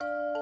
you